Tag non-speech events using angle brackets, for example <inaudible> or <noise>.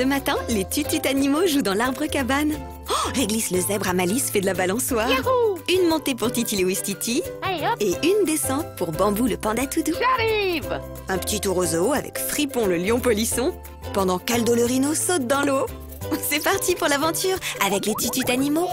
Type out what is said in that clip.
Ce matin, les tutut animaux jouent dans l'arbre cabane. Oh, Réglisse le zèbre à Malice fait de la balançoire. Une montée pour Titi le Wistiti et une descente pour Bambou le panda tout doux. j'arrive Un petit tour au zoo avec Fripon le lion polisson pendant qu'Aldo le rhino saute dans l'eau. <laughs> C'est parti pour l'aventure avec les tutut animaux.